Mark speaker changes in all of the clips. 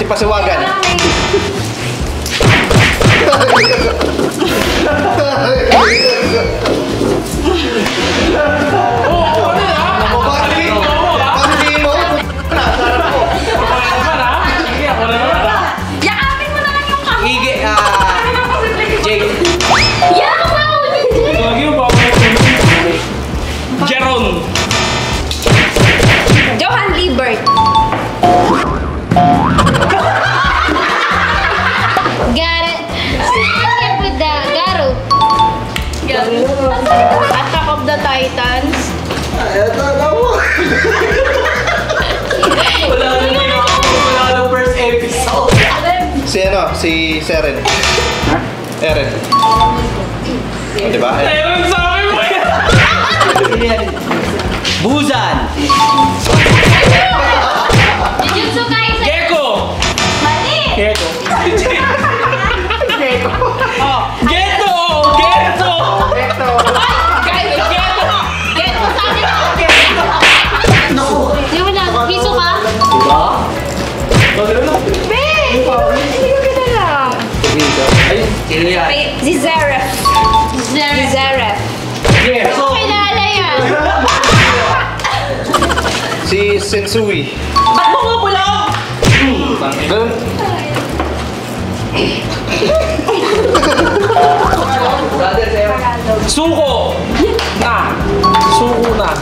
Speaker 1: Si
Speaker 2: Pasiwagan.
Speaker 3: Attack of the Titans.
Speaker 2: Ito, ako.
Speaker 4: Wala na yung wala na first episode.
Speaker 2: Si ano? Si Seren. Ha? Eren. Di ba? Eh.
Speaker 4: Meron sa akin mo yan.
Speaker 2: Buzan.
Speaker 1: Jujutsu Kaisen.
Speaker 4: Gecko.
Speaker 1: Mali!
Speaker 4: Gecko.
Speaker 3: Be! Hindi ko kilala.
Speaker 4: Ay, sino yan?
Speaker 3: Si Zeref. Zeref.
Speaker 1: Yan.
Speaker 2: Si Sensui.
Speaker 3: Ba't mo pupulong?
Speaker 2: Ganun.
Speaker 4: Suko! Na! Suko na.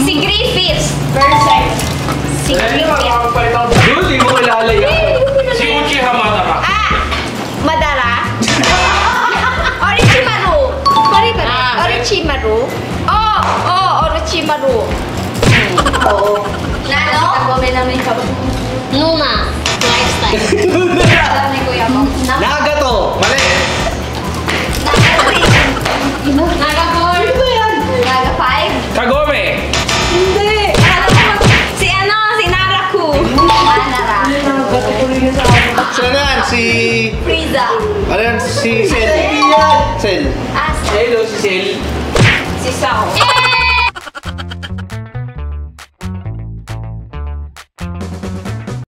Speaker 3: Si Griffiths. Perfect. Si Griffiths.
Speaker 4: Dude, di mo kilala yan. Si Uchiha Madara.
Speaker 3: Ah! Madara. Orochimaru. Ori-
Speaker 1: Ah.
Speaker 3: Orochimaru. Oh, oh, Orochimaru. Oo. Ba?
Speaker 1: Numa. Lifestyle.
Speaker 3: Alam ni
Speaker 2: Si...
Speaker 3: Frieza.
Speaker 2: Ano yan? Si Sel. Sel.
Speaker 3: Ah,
Speaker 4: Hello, si Sel.
Speaker 3: si Sao.